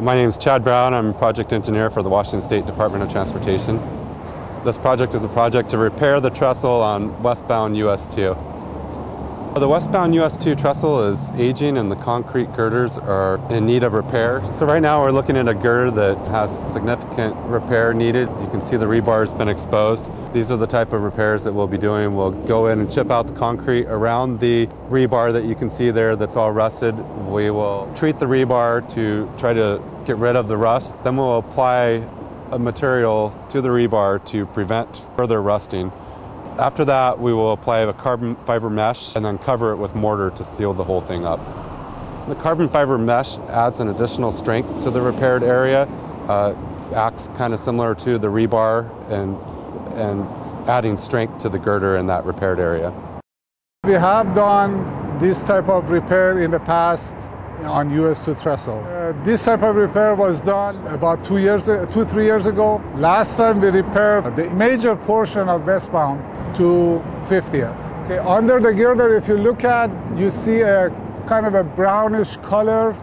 My name is Chad Brown. I'm a project engineer for the Washington State Department of Transportation. This project is a project to repair the trestle on westbound US 2. The westbound US 2 trestle is aging and the concrete girders are in need of repair. So right now we're looking at a girder that has significant repair needed. You can see the rebar has been exposed. These are the type of repairs that we'll be doing. We'll go in and chip out the concrete around the rebar that you can see there that's all rusted. We will treat the rebar to try to get rid of the rust. Then we'll apply a material to the rebar to prevent further rusting. After that, we will apply a carbon fiber mesh and then cover it with mortar to seal the whole thing up. The carbon fiber mesh adds an additional strength to the repaired area, uh, acts kind of similar to the rebar and, and adding strength to the girder in that repaired area. We have done this type of repair in the past on US 2 trestle. Uh, this type of repair was done about two years, two, three years ago. Last time we repaired the major portion of westbound to 50th. Okay, under the girder, if you look at, you see a kind of a brownish color.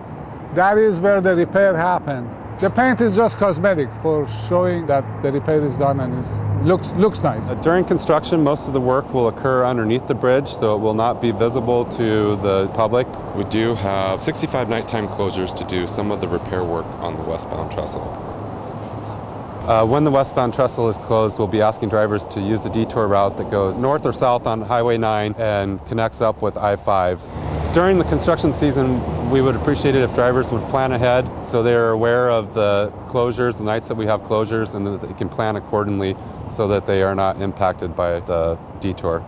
That is where the repair happened. The paint is just cosmetic for showing that the repair is done and it looks, looks nice. Uh, during construction, most of the work will occur underneath the bridge, so it will not be visible to the public. We do have 65 nighttime closures to do some of the repair work on the westbound trestle. Uh, when the westbound trestle is closed, we'll be asking drivers to use the detour route that goes north or south on Highway 9 and connects up with I-5. During the construction season, we would appreciate it if drivers would plan ahead so they're aware of the closures, the nights that we have closures, and that they can plan accordingly so that they are not impacted by the detour.